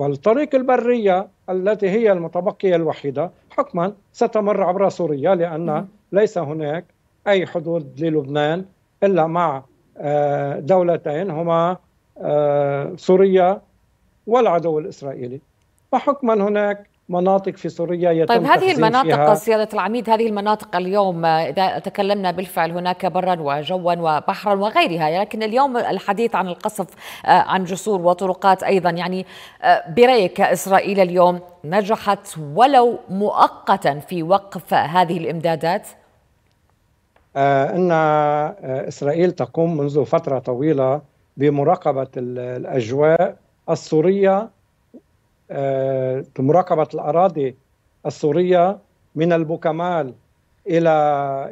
والطريق البرية التي هي المتبقية الوحيدة حكما ستمر عبر سوريا لأن ليس هناك أي حدود للبنان إلا مع آه، دولتين هما آه، سوريا والعدو الإسرائيلي. فحكما هناك مناطق في سوريا يتم طيب هذه المناطق سيادة العميد هذه المناطق اليوم إذا تكلمنا بالفعل هناك برا وجوا وبحرا وغيرها لكن اليوم الحديث عن القصف آه، عن جسور وطرقات أيضا يعني آه، برأيك إسرائيل اليوم نجحت ولو مؤقتا في وقف هذه الإمدادات؟ آه إن إسرائيل تقوم منذ فترة طويلة بمراقبة الأجواء السورية آه، مراقبة الأراضي السورية من البوكمال إلى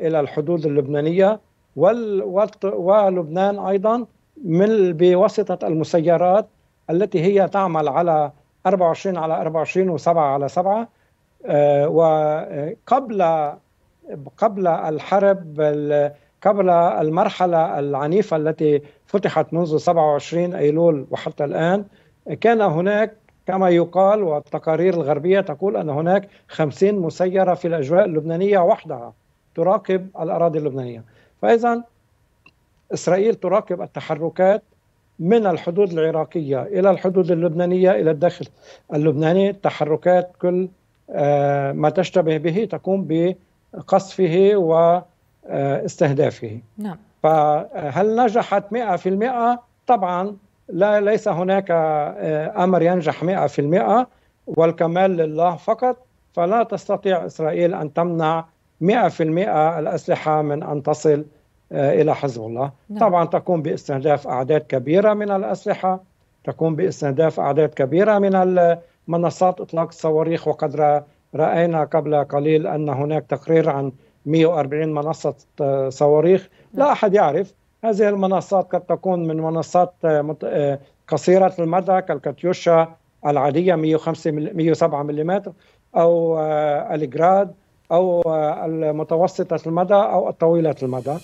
إلى الحدود اللبنانية ولبنان أيضا من بواسطة المسيرات التي هي تعمل على 24 على 24 و7 على 7 آه، وقبل قبل الحرب قبل المرحلة العنيفة التي فتحت منذ 27 أيلول وحتى الآن كان هناك كما يقال والتقارير الغربية تقول أن هناك خمسين مسيرة في الأجواء اللبنانية وحدها تراقب الأراضي اللبنانية. فإذا إسرائيل تراقب التحركات من الحدود العراقية إلى الحدود اللبنانية إلى الداخل اللبناني. تحركات كل آه، ما تشتبه به تقوم بقصفه واستهدافه. نعم. فهل نجحت 100% طبعا لا ليس هناك آه، أمر ينجح 100% والكمال لله فقط فلا تستطيع إسرائيل أن تمنع 100% الأسلحة من أن تصل آه، إلى حزب الله نعم. طبعا تقوم باستهداف أعداد كبيرة من الأسلحة تقوم باستهداف أعداد كبيرة من منصات إطلاق الصواريخ وقد رأينا قبل قليل أن هناك تقرير عن 140 منصة آه، صواريخ لا نعم. أحد يعرف هذه المنصات قد تكون من منصات آه، آه، قصيرة المدى كالكاتيوشا العادية 105 107 ملم أو آه، الجراد أو المتوسطة المدى أو الطويلة المدى.